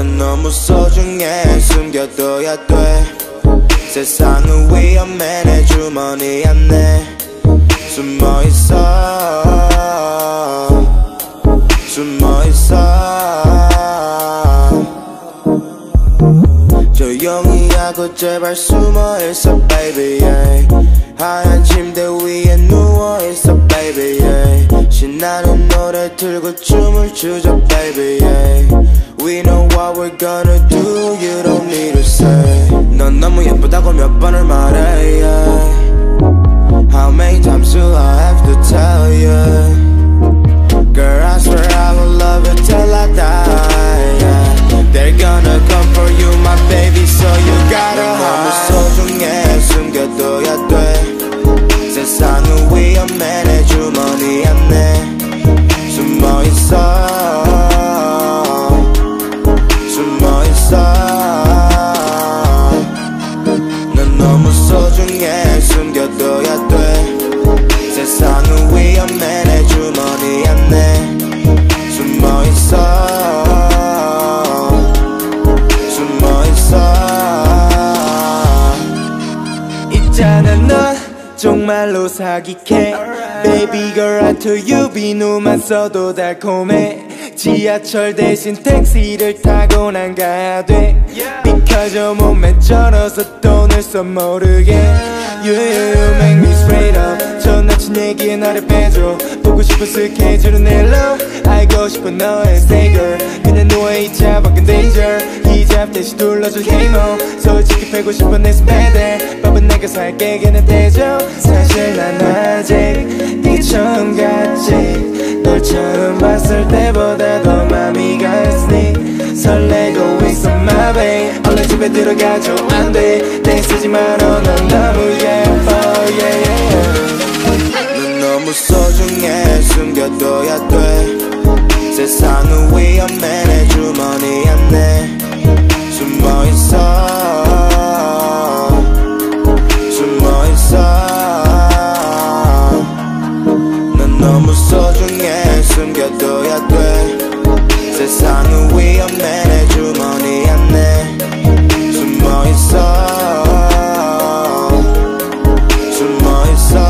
넌 너무 소중해 숨겨둬야 돼 세상은 위험해 내 주머니 안에 숨어있어 숨어있어 조용히 하고 제발 숨어있어 baby yeah. 하얀 침대 위에 누워있어 baby yeah. 신나는 노래 틀고 춤을 추자 baby yeah. We know what we're gonna do You don't need to say 넌 너무 예쁘다고 몇 번을 말해 yeah. 너무 소중해. 숨겨둬야 돼. 세상은 위험해 내 주머니 안에 숨어있어. 숨어있어. 있잖아 넌 정말로 사기캐. Baby girl I told you 비누만 써도 달콤해. 지하철 대신 택시를 타고 난 가야 돼 Your 몸에 절어서 돈을 써 모르게. You, you, you make me straight up. 전 남친 얘기에 나를 빼줘. 보고 싶은 스케줄은 일로. 알고 싶어 너의 girl. 그냥 누워있자 밖은 danger. 히잡 대신 둘러줄 힘어 솔직히 패고 싶어 내 스페들 밥은 내가 살게 걔는 대죠 사실 난 아직 네 처음 같지 널 처음 봤을 때보다 집에 들어가줘 안돼. 땡 쓰지 말어. 넌 너무 예뻐. Yeah, yeah. 넌 너무 소중해. 숨겨둬야 돼. 세상은 위험해 내 주머니 안에 숨어있어. 숨어있어. 넌 너무 소중해. 숨겨둬야 돼. 세상은 위험해 내 주머니 my side.